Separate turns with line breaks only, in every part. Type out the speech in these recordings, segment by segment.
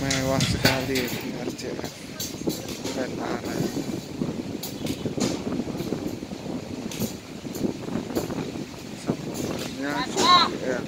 mewah sekali keren parah. Subwoofernya ya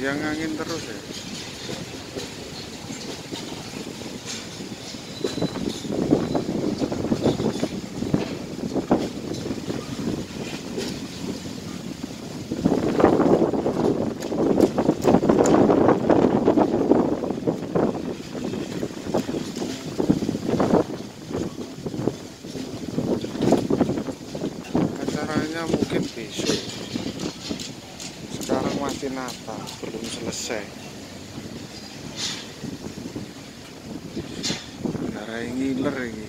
goyang angin terus ya? Acaranya mungkin besok mesti nata belum selesai. Darah ngiler ini.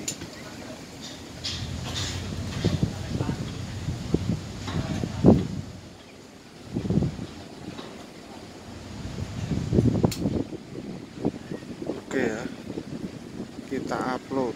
Oke ya kita upload.